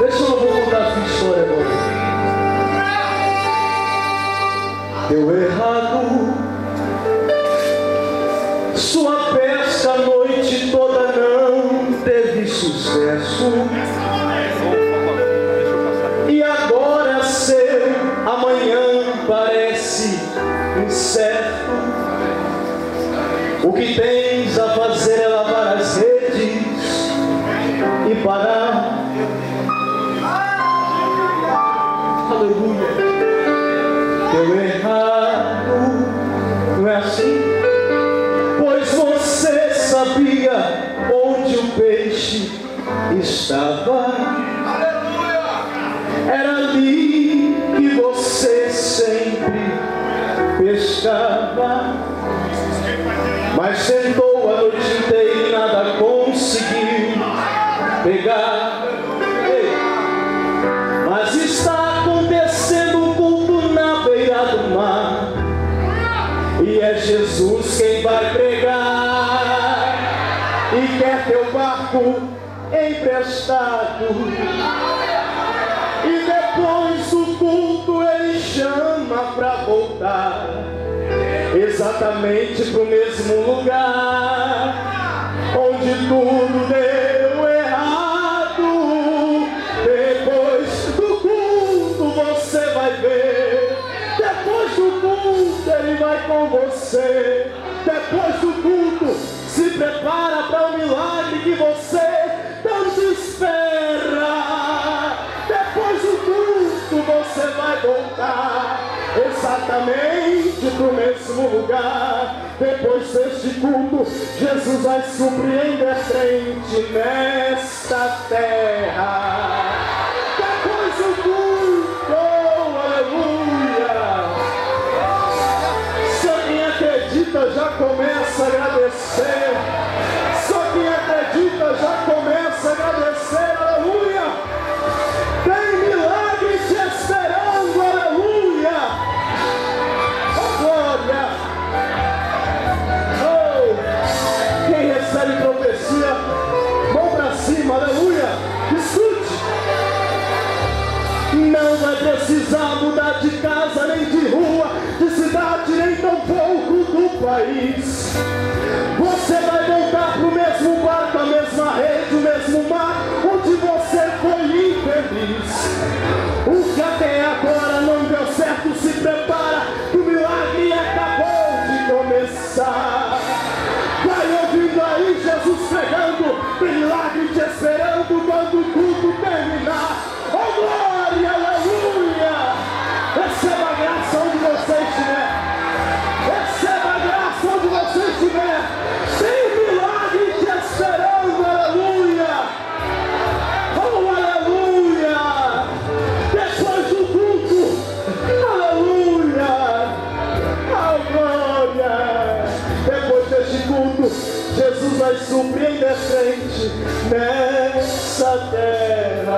Deixa eu não vou contar sua história agora. Deu errado. Sua peça a noite toda não teve sucesso. E agora seu amanhã parece incerto. O que tens a parar. Aleluia. Deu errado, não é assim? Pois você sabia onde o peixe estava. Era ali que você sempre pescava. Mas sentou a noite inteira e nada conseguiu Mas está acontecendo um culto na beira do mar. E é Jesus quem vai pregar. E quer teu barco emprestado. E depois do culto ele chama pra voltar exatamente pro mesmo lugar onde tudo deu ele vai com você. Depois do culto se prepara para o milagre que você tanto espera. Depois do culto você vai voltar exatamente para o mesmo lugar. Depois deste culto, Jesus vai surpreender crente nesta terra. Profecia, mão para cima, aleluia. Escute. Não vai precisar mudar de casa, nem de rua, de cidade, nem tampouco do país. Você vai voltar pro mesmo quarto, a mesma rede, Vai surpreender frente nessa terra.